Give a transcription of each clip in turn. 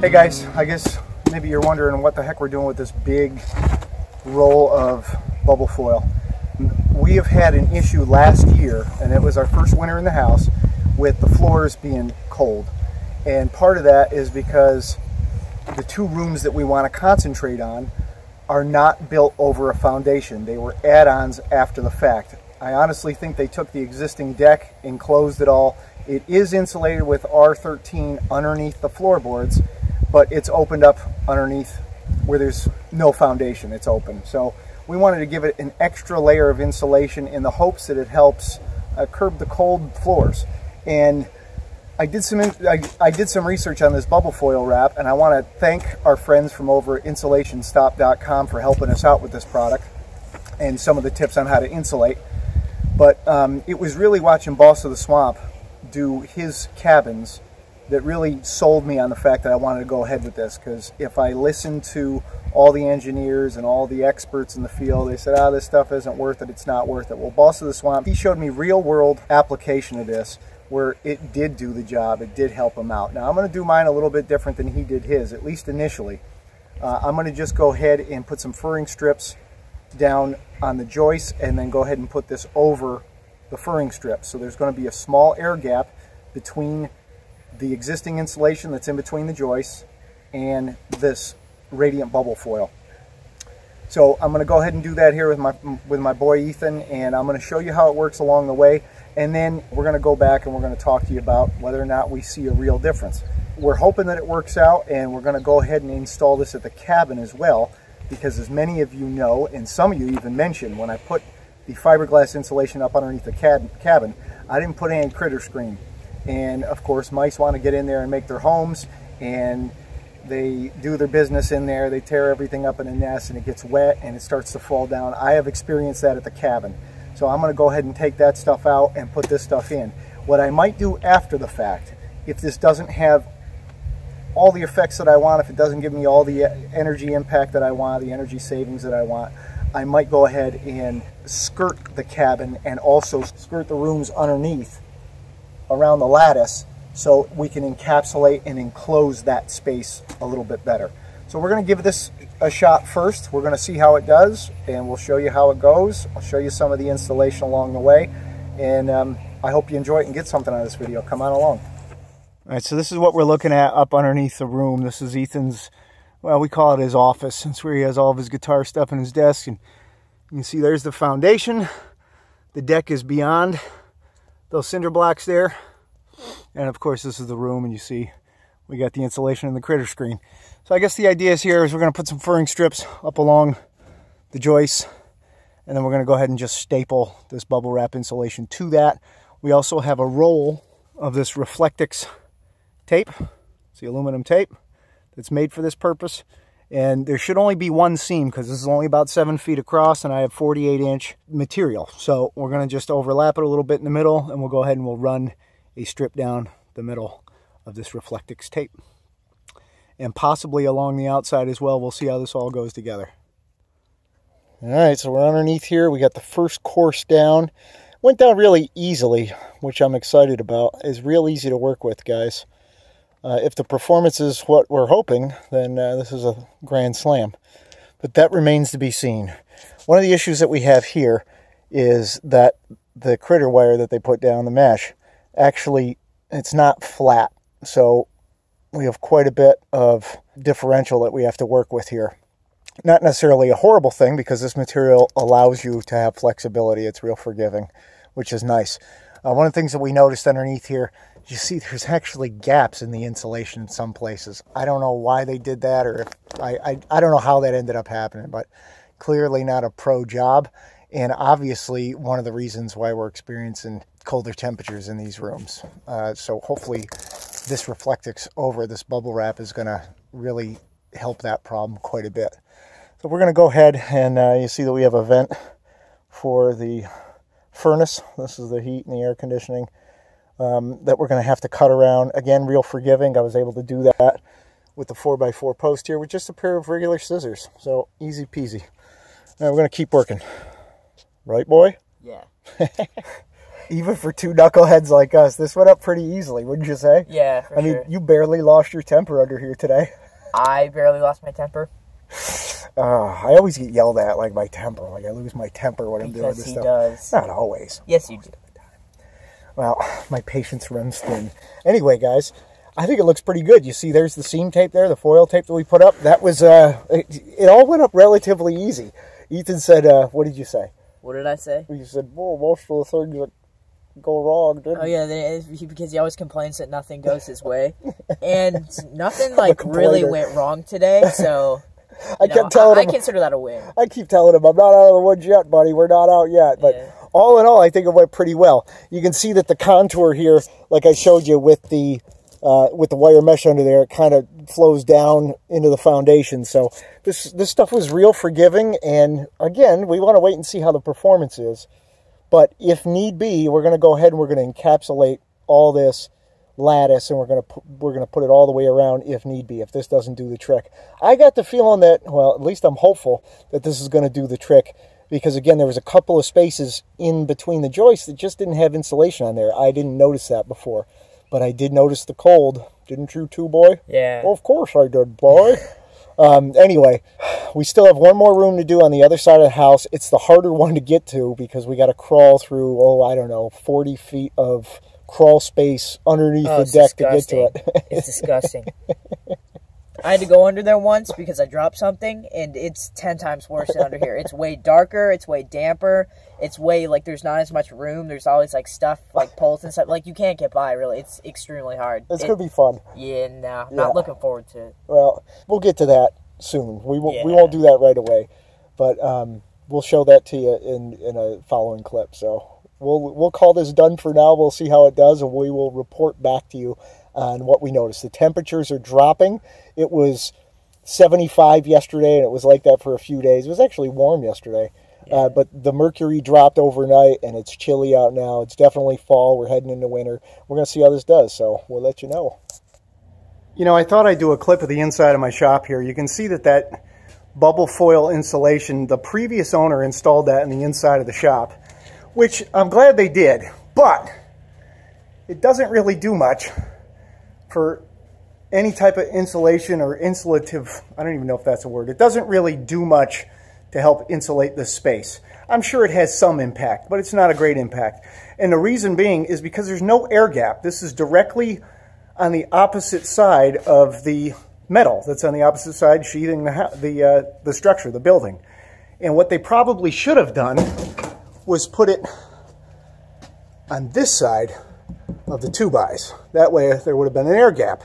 Hey guys, I guess maybe you're wondering what the heck we're doing with this big roll of bubble foil. We have had an issue last year, and it was our first winter in the house, with the floors being cold. And part of that is because the two rooms that we want to concentrate on are not built over a foundation. They were add-ons after the fact. I honestly think they took the existing deck, and enclosed it all. It is insulated with R13 underneath the floorboards, but it's opened up underneath where there's no foundation. It's open. So we wanted to give it an extra layer of insulation in the hopes that it helps uh, curb the cold floors. And I did some I, I, did some research on this bubble foil wrap, and I want to thank our friends from over at InsulationStop.com for helping us out with this product and some of the tips on how to insulate. But um, it was really watching Boss of the Swamp do his cabins that really sold me on the fact that I wanted to go ahead with this because if I listened to all the engineers and all the experts in the field, they said, ah, oh, this stuff isn't worth it, it's not worth it. Well, Boss of the Swamp, he showed me real world application of this where it did do the job, it did help him out. Now I'm going to do mine a little bit different than he did his, at least initially. Uh, I'm going to just go ahead and put some furring strips down on the joist and then go ahead and put this over the furring strips. So there's going to be a small air gap between the existing insulation that's in between the joists and this radiant bubble foil. So I'm going to go ahead and do that here with my with my boy Ethan and I'm going to show you how it works along the way and then we're going to go back and we're going to talk to you about whether or not we see a real difference. We're hoping that it works out and we're going to go ahead and install this at the cabin as well because as many of you know and some of you even mentioned when I put the fiberglass insulation up underneath the cabin I didn't put any critter screen and of course mice want to get in there and make their homes and they do their business in there. They tear everything up in a nest and it gets wet and it starts to fall down. I have experienced that at the cabin. So i'm going to go ahead and take that stuff out and put this stuff in. What i might do after the fact if this doesn't have all the effects that i want if it doesn't give me all the uh, energy impact that i want the energy savings that i want i might go ahead and skirt the cabin and also skirt the rooms underneath around the lattice so we can encapsulate and enclose that space a little bit better. So we're going to give this a shot first. We're going to see how it does and we'll show you how it goes. I'll show you some of the installation along the way and um, I hope you enjoy it and get something out of this video. Come on along. All right, so this is what we're looking at up underneath the room. This is Ethan's, well, we call it his office. It's where he has all of his guitar stuff in his desk. And you can see there's the foundation. The deck is beyond those cinder blocks there. And of course, this is the room, and you see we got the insulation and the critter screen. So I guess the idea is here is we're going to put some furring strips up along the joists, and then we're going to go ahead and just staple this bubble wrap insulation to that. We also have a roll of this Reflectix tape. It's the aluminum tape that's made for this purpose. And there should only be one seam because this is only about seven feet across and I have 48 inch material. So we're going to just overlap it a little bit in the middle and we'll go ahead and we'll run a strip down the middle of this Reflectix tape. And possibly along the outside as well. We'll see how this all goes together. All right, so we're underneath here. We got the first course down. Went down really easily, which I'm excited about. It's real easy to work with, guys. Uh, if the performance is what we're hoping, then uh, this is a grand slam. But that remains to be seen. One of the issues that we have here is that the critter wire that they put down the mesh actually it's not flat. So we have quite a bit of differential that we have to work with here. Not necessarily a horrible thing because this material allows you to have flexibility. It's real forgiving, which is nice. Uh, one of the things that we noticed underneath here you see there's actually gaps in the insulation in some places. I don't know why they did that or if I, I, I don't know how that ended up happening, but clearly not a pro job. And obviously one of the reasons why we're experiencing colder temperatures in these rooms. Uh, so hopefully this Reflectix over this bubble wrap is going to really help that problem quite a bit. So we're going to go ahead and uh, you see that we have a vent for the furnace. This is the heat and the air conditioning um, that we're going to have to cut around. Again, real forgiving. I was able to do that with the 4x4 post here with just a pair of regular scissors. So easy peasy. Now we're going to keep working. Right, boy? Yeah. Even for two knuckleheads like us, this went up pretty easily, wouldn't you say? Yeah, I mean, sure. you barely lost your temper under here today. I barely lost my temper Uh, I always get yelled at like my temper. Like I lose my temper when I'm doing because this he stuff. does. Not always. Yes, you do. Well, my patience runs thin. Anyway, guys, I think it looks pretty good. You see, there's the seam tape there, the foil tape that we put up. That was, uh, it, it all went up relatively easy. Ethan said, uh, what did you say? What did I say? You said, well, most of the things that go wrong didn't. Oh yeah, he- because he always complains that nothing goes his way, and nothing like really went wrong today. So I know, kept telling I, I consider that a win. I keep telling him, I'm not out of the woods yet, buddy. We're not out yet. But Yeah. All in all, I think it went pretty well. You can see that the contour here, like I showed you with the uh, with the wire mesh under there, it kind of flows down into the foundation. So this this stuff was real forgiving. And again, we want to wait and see how the performance is. But if need be, we're going to go ahead and we're going to encapsulate all this lattice and we're going to we're going to put it all the way around if need be if this doesn't do the trick. I got the feeling that well, at least I'm hopeful that this is going to do the trick because again there was a couple of spaces in between the joists that just didn't have insulation on there. I didn't notice that before. But I did notice the cold. Didn't you too, boy? Yeah. Well, of course I did, boy. um, anyway, we still have one more room to do on the other side of the house. It's the harder one to get to because we got to crawl through, oh, I don't know, 40 feet of crawl space underneath Oh, the deck to get to it. it's disgusting. I had to go under there once because I dropped something, and it's ten times worse than under here. It's way darker. It's way damper. It's way like there's not as much room. There's always like stuff like poles and stuff. Like you can't get by. Really, it's extremely hard. it's It- going to be fun. yeah, no, Yeah. not looking forward to it. Well, we'll get to that soon. We won't, we won't do that right away, but um, we'll show that to you in, in a following clip. So we'll we'll call this done for now. We'll see how it does, and we will report back to you on what we noticed. The temperatures are dropping. It was 75 yesterday, and it was like that for a few days. It was actually warm yesterday. Uh, but the mercury dropped overnight and it's chilly out now. It's definitely fall. We're heading into winter. We're going to see how this does, so we'll let you know. You know, I thought I'd do a clip of the inside of my shop here. You can see that that bubble foil insulation, the previous owner installed that in the inside of the shop, which I'm glad they did, but it doesn't really do much for any type of insulation or insulative, I don't even know if that's a word. It doesn't really do much to help insulate this space. I'm sure it has some impact, but it's not a great impact. And the reason being is because there's no air gap. This is directly on the opposite side of the metal that's on the opposite side sheathing the, the, uh, the structure, the building. And what they probably should have done was put it on this side of the two bys. That way there would have been an air gap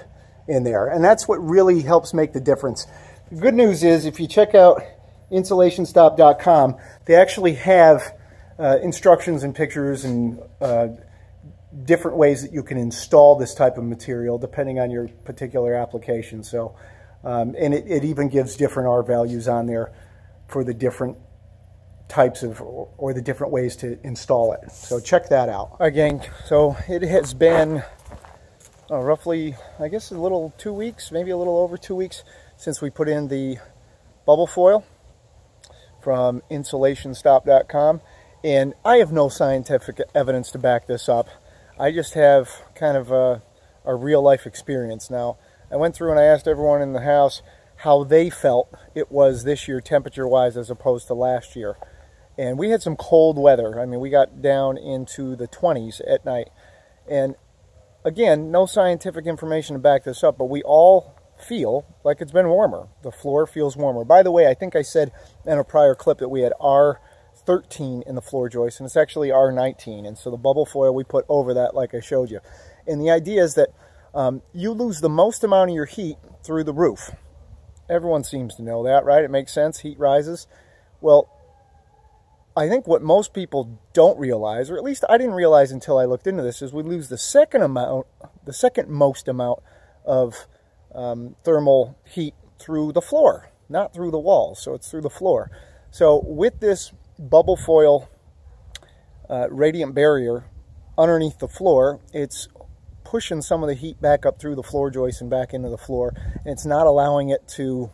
in there. And that's what really helps make the difference. The good news is if you check out insulationstop.com, they actually have uh, instructions and pictures and uh, different ways that you can install this type of material depending on your particular application. So, um, and it, it even gives different R values on there for the different types of or the different ways to install it. So check that out. Again, so it has been uh, roughly, I guess, a little two weeks, maybe a little over two weeks since we put in the bubble foil from insulationstop.com. And I have no scientific evidence to back this up. I just have kind of a, a real life experience. Now, I went through and I asked everyone in the house how they felt it was this year temperature wise as opposed to last year. And we had some cold weather. I mean, we got down into the 20s at night. And again, no scientific information to back this up, but we all feel like it's been warmer. The floor feels warmer. By the way, I think I said in a prior clip that we had R13 in the floor joist, and it's actually R19. And so the bubble foil we put over that, like I showed you. And the idea is that um, you lose the most amount of your heat through the roof. Everyone seems to know that, right? It makes sense. Heat rises. Well, I think what most people don't realize, or at least I didn't realize until I looked into this, is we lose the second amount, the second most amount of um, thermal heat through the floor, not through the walls. So it's through the floor. So with this bubble foil uh, radiant barrier underneath the floor, it's pushing some of the heat back up through the floor joist and back into the floor, and it's not allowing it to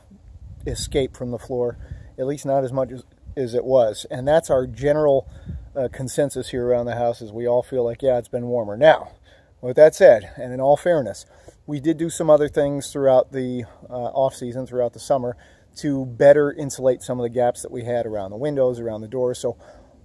escape from the floor, at least not as much as, as it was. And that's our general uh, consensus here around the house is we all feel like, yeah, it's been warmer. Now, with that said, and in all fairness, we did do some other things throughout the uh, off season, throughout the summer, to better insulate some of the gaps that we had around the windows, around the doors. So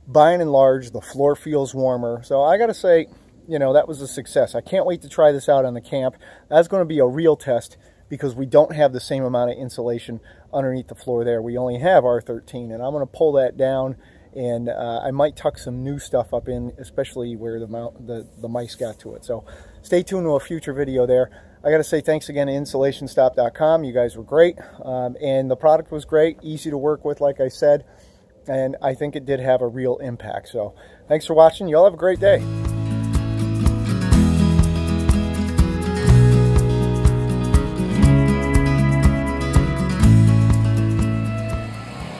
by and large, the floor feels warmer. So I got to say, you know, that was a success. I can't wait to try this out on the camp. That's going to be a real test because we don't have the same amount of insulation underneath the floor there. We only have R13, and I'm going to pull that down, and uh, I might tuck some new stuff up in, especially where the, mount, the, the mice got to it. So stay tuned to a future video there. I got to say thanks again to InsulationStop.com. You guys were great, um, and the product was great, easy to work with, like I said, and I think it did have a real impact. So thanks for watching. Y'all have a great day.